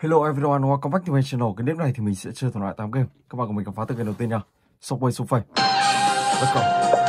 Hello everyone, welcome back to my channel. Cái đêm này thì mình sẽ chơi thể loại 8 game. Các bạn cùng mình khám phá từ game đầu tiên nha. Subway Surfing. Let's go.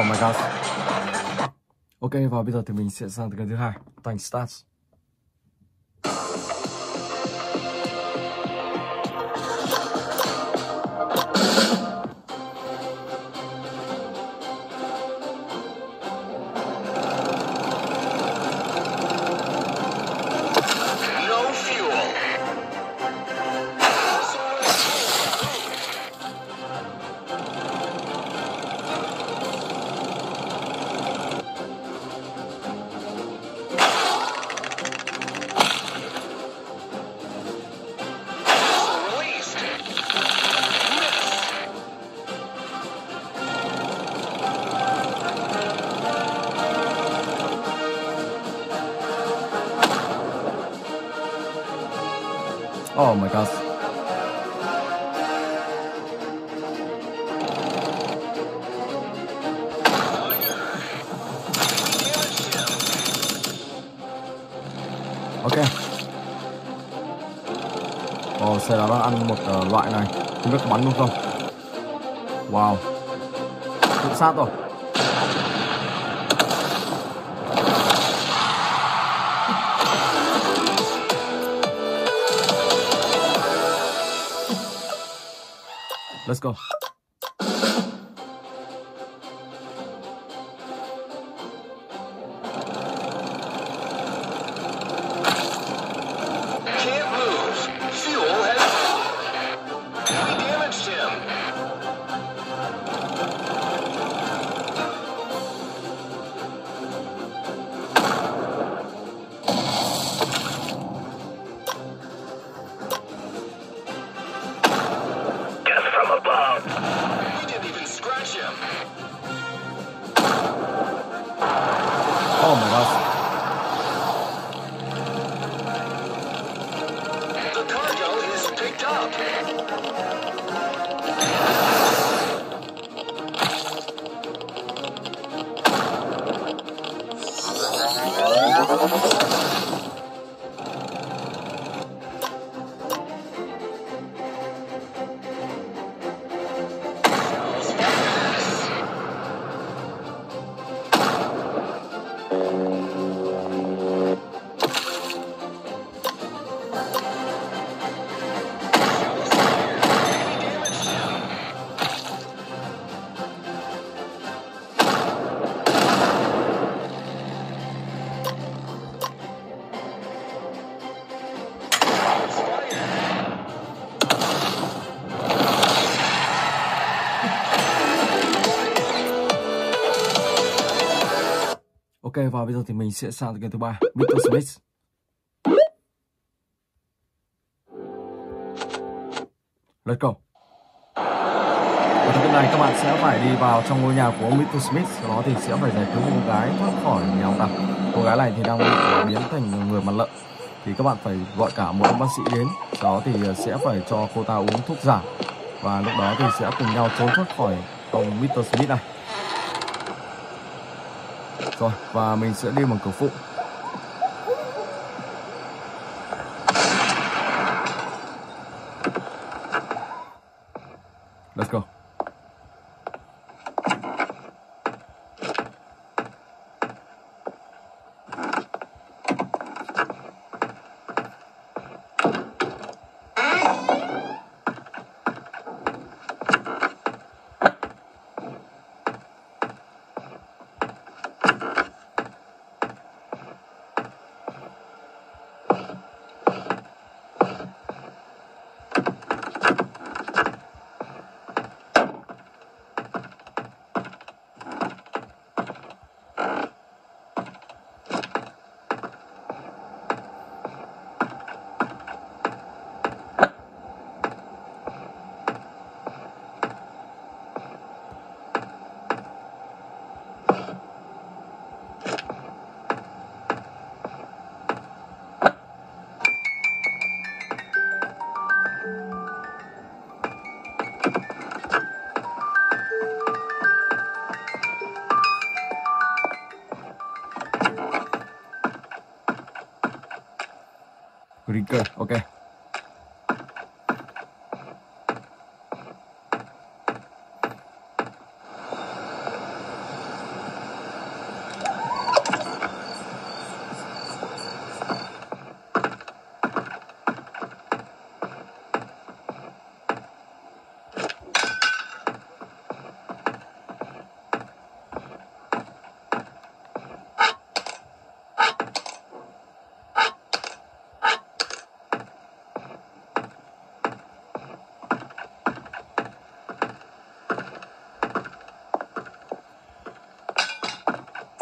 Oh my god. Ok và bây giờ thì mình sẽ sang cái thứ hai, thành stats. Oh my god. Xe đó đang ăn một uh, loại này. Không biết bắn luôn không? Wow. Tự sát rồi. Let's go. Và bây giờ thì mình sẽ sang game thứ ba, Mr. Smith. Let's go. Ở trong game này các bạn sẽ phải đi vào trong ngôi nhà của Mr. Smith, sau đó thì sẽ phải giải cứu một cô gái thoát khỏi nhà ông ta. Cô gái này thì đang bị biến thành người mặt lợn. Thì các bạn phải gọi cả một ông bác sĩ đến, sau đó thì ờ, sẽ phải cho cô ta uống thuốc giảm. Và lúc đó thì sẽ cùng nhau trốn thoát khỏi ông Mr. Smith này. Rồi, và mình sẽ đi bằng cửa phụ. Rinker, ok.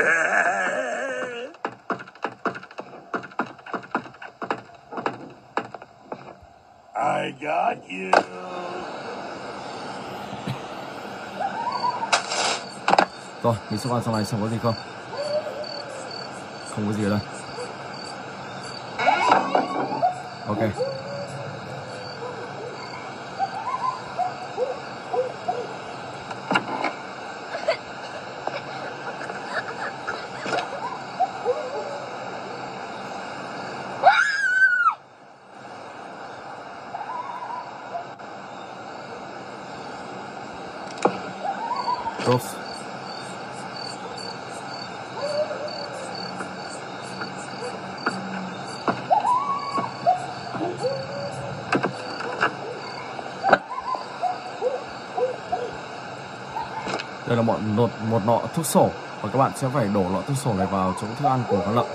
I got you. Rồi, mình sẽ vào trong này xem có gì không. Không có gì đâu. Ok. Props. Đây là một, một, một nọ thuốc sổ. Và các bạn sẽ phải đổ lọ thuốc sổ này vào chỗ thức ăn của con lợn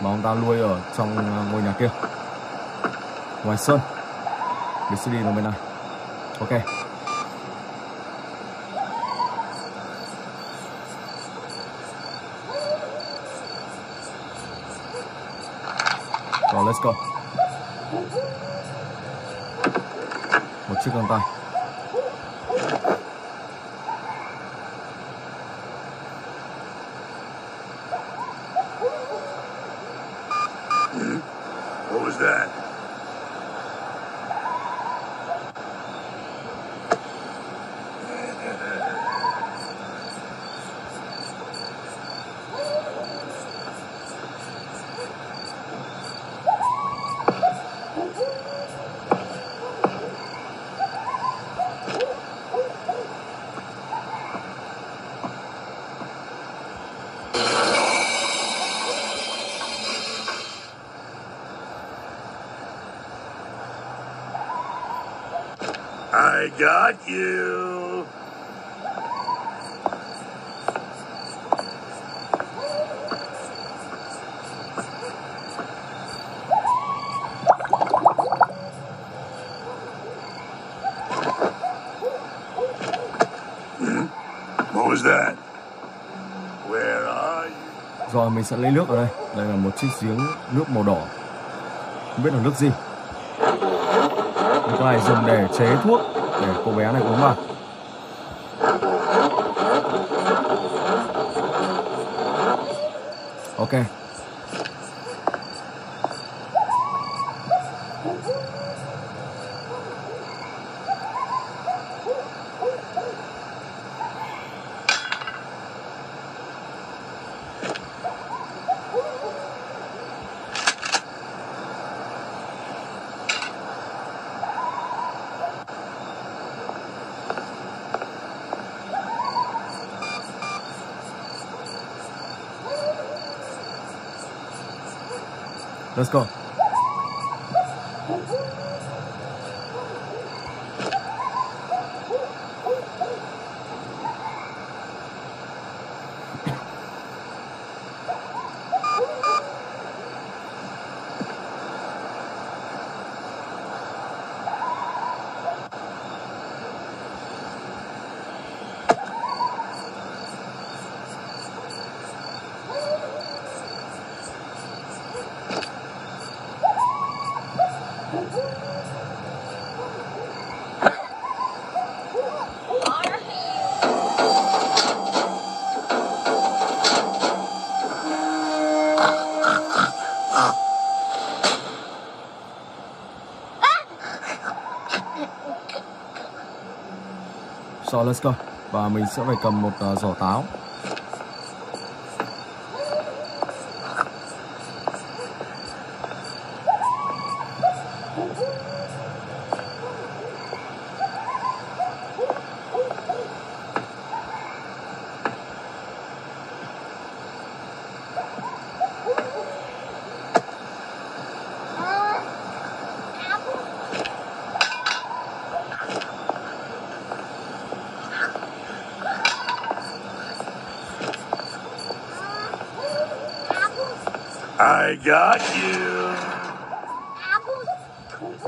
mà ông ta nuôi ở trong ờ, ngôi nhà kia. Ngoài sơn. Để sẽ đi vào bên này. Ok. Let's go. Một chiếc găng tay. I got you. Rồi, mình sẽ lấy nước ở đây. Đây là một chiếc giếng nước màu đỏ. Không biết là nước gì. Cái này dùng để chế thuốc. Để cô bé này uống vào. Ok. Let's go So let's go. Và mình sẽ phải cầm một uh, giỏ táo. I got you.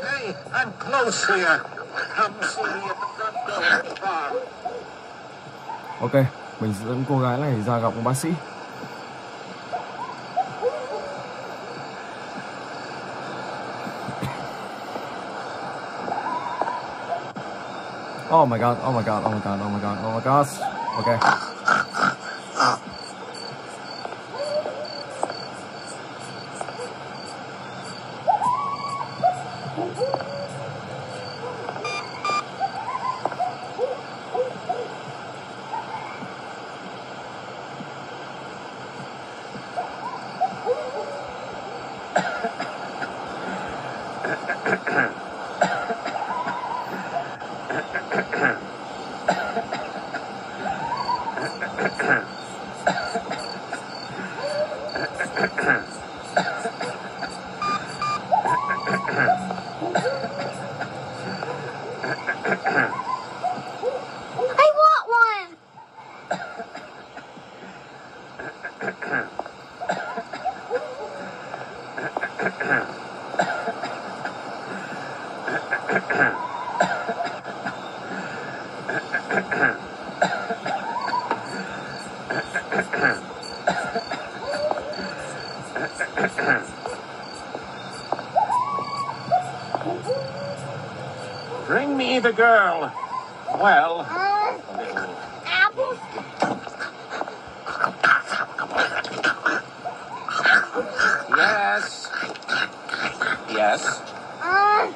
Hey, I'm close here. Come see me at the front door of the bar. Ok, mình dẫn cô gái này ra gặp một bác sĩ. Oh my god, oh my god, oh my god, oh my god, oh my god. OK. The girl. Well, Uh, apples. Yes. Yes. Uh,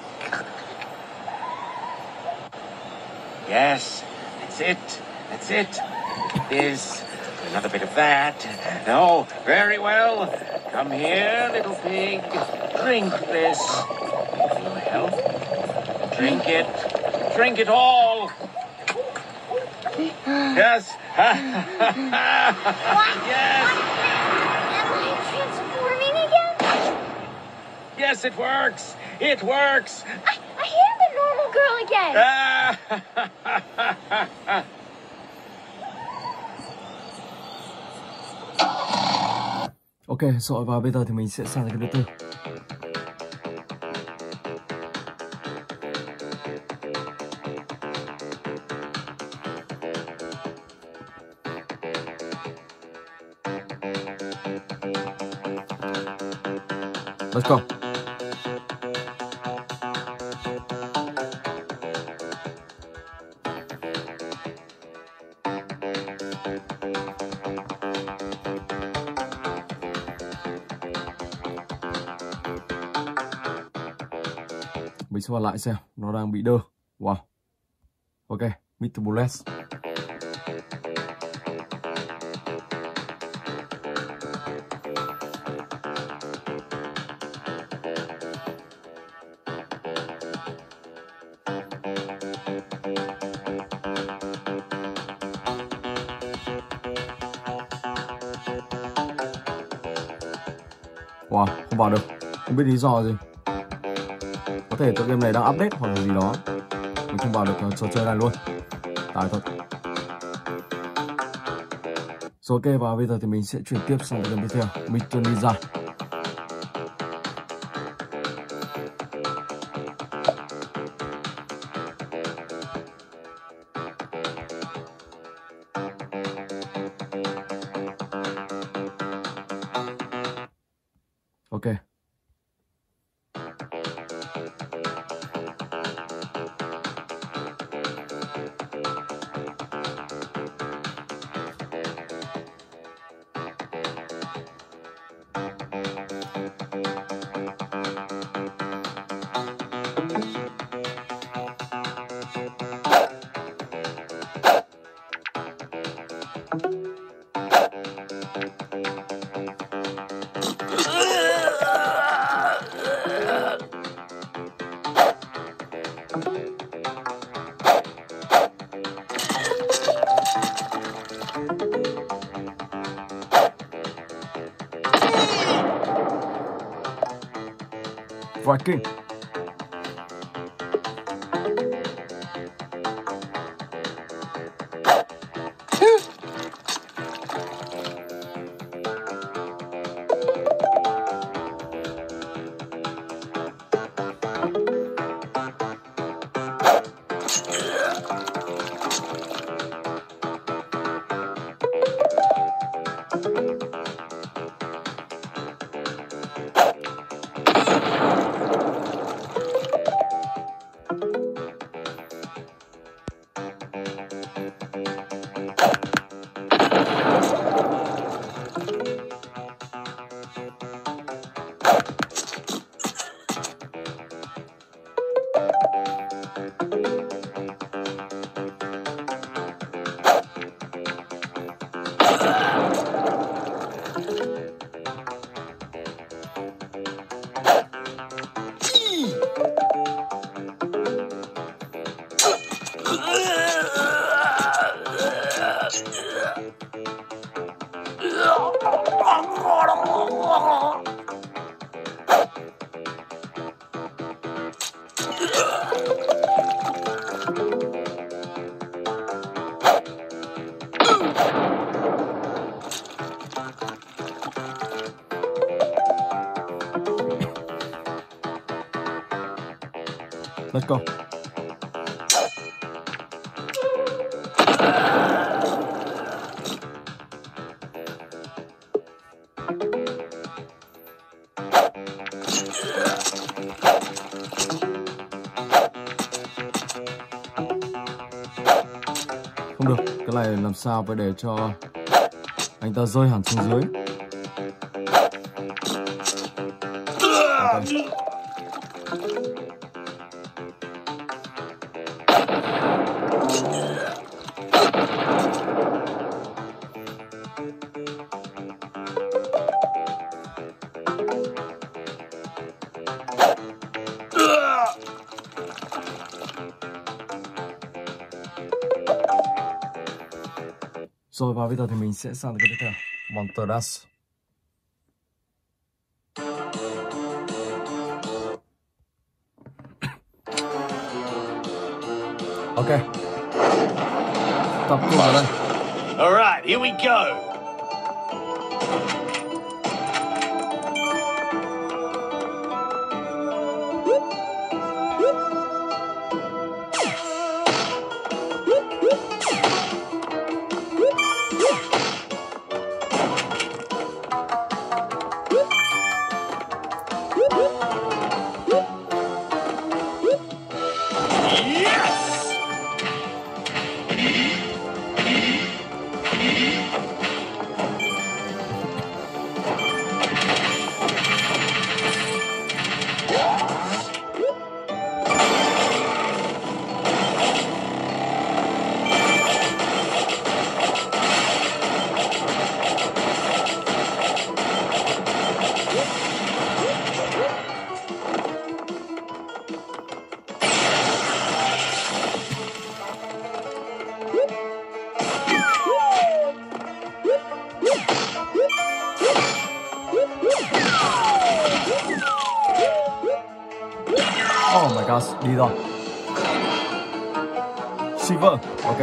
Yes. That's it. That's it. This. Another bit of that. No. Very well. Come here, little pig. Drink this. For your health. Drink it. Drink it all. Yes. yes. am I transforming again? Yes, it works. It works. I, I am the normal girl again. Ah. Ok, rồi và bây giờ thì mình sẽ sang cái thứ tư. Let's go. Mình sẽ vào lại xem nó đang bị đơ. Wow. Ok, Mr. Bullets. Vào được. Không biết lý do gì. Có thể tựa game này đang update hoặc là gì đó. Mình không vào được ờ, trò chơi này luôn. Tài thật. Rồi ok và bây giờ thì mình sẽ chuyển tiếp sang game tiếp theo. Mr. Ninja. Viking. Let's làm sao phải để cho anh ta rơi hẳn xuống dưới. Okay. Thì mình sẽ sang cái Ok. Tập trung vào đây All right, here we go. Đi rồi. Silver, ok.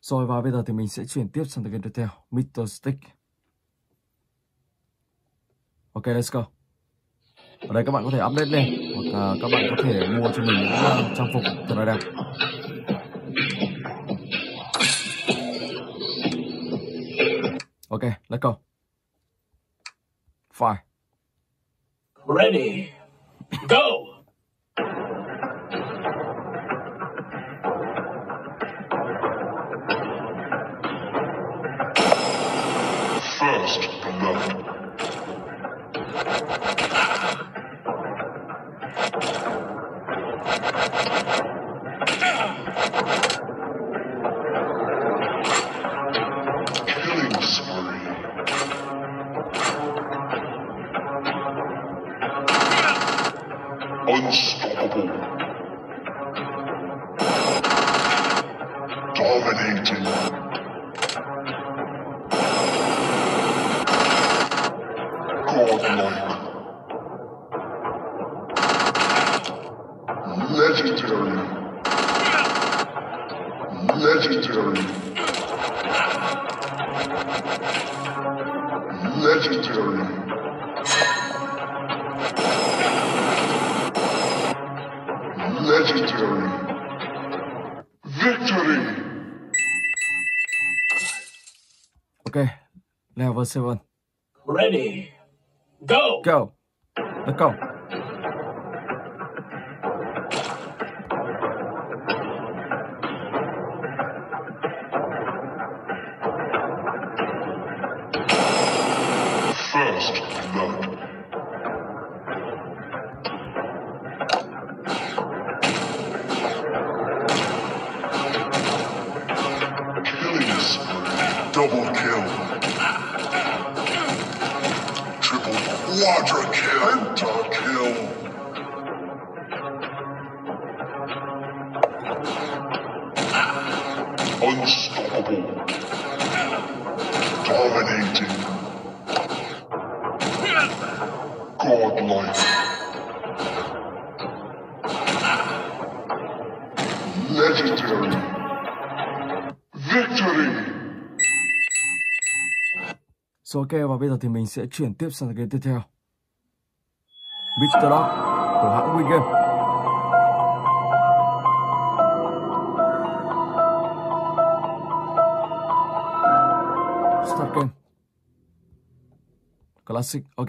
Rồi và bây giờ thì mình sẽ chuyển tiếp sang cái tiếp theo. Mr Stick. Ok, let's go. Ở đây các bạn có thể update lên Hoặc là các bạn có thể mua cho mình những uh, trang phục thật là đẹp. Ok, let's go. Fire Ready. Go! First blood. Killing Victory. Ok, level 7 Ready. Go! Go Let's go Legendary. Victory. Rồi ok và bây giờ thì mình sẽ chuyển tiếp sang game tiếp theo Mr. Dog của hãng Win Game. Start game. Classic, ok.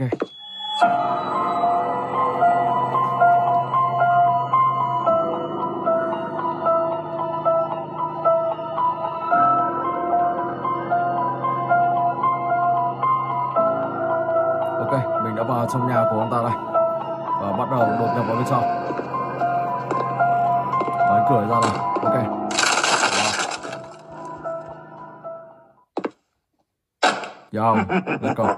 Vào trong nhà của ông ta đây. Và bắt đầu đột nhập vào bên trong. Mở cửa ra này, ok. Dạ. Dạ Yo, let's go.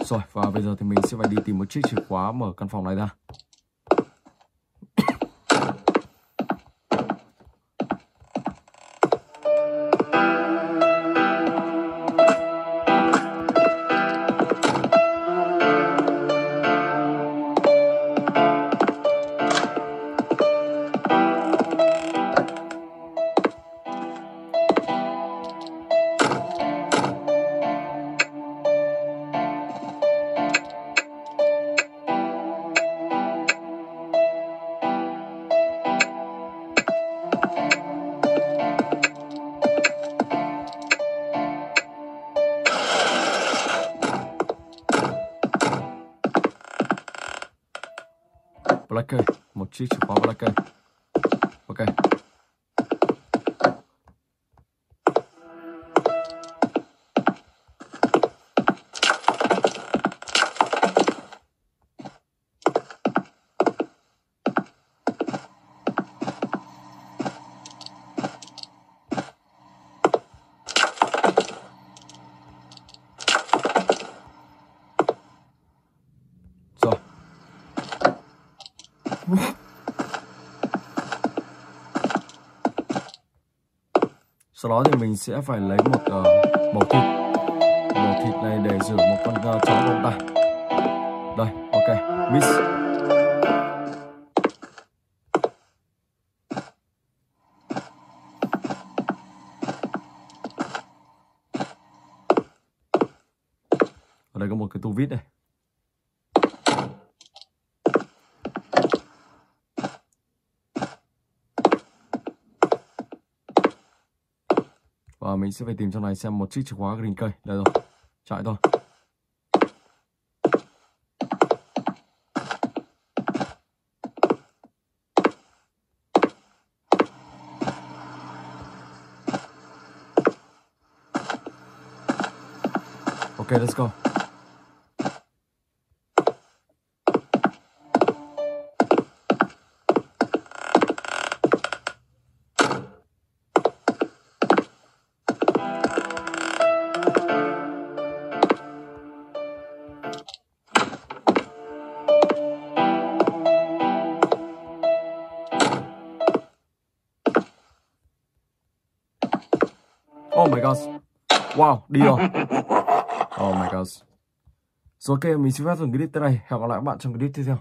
Rồi, và bây giờ thì mình sẽ phải đi tìm một chiếc chìa khóa mở căn phòng này ra. Sau đó thì mình sẽ phải lấy một ờ, uh, mẩu thịt. Mẩu thịt này để rửa một con uh, chó của ông ta Đây, ok, mix Và mình sẽ phải tìm trong này xem một chiếc chìa khóa green cây. Đây rồi. Chạy thôi. okay let's go. Wow, đi rồi. Oh my god. Rồi ok, mình xin phép dừng clip tới đây. Hẹn gặp lại các bạn trong clip tiếp theo.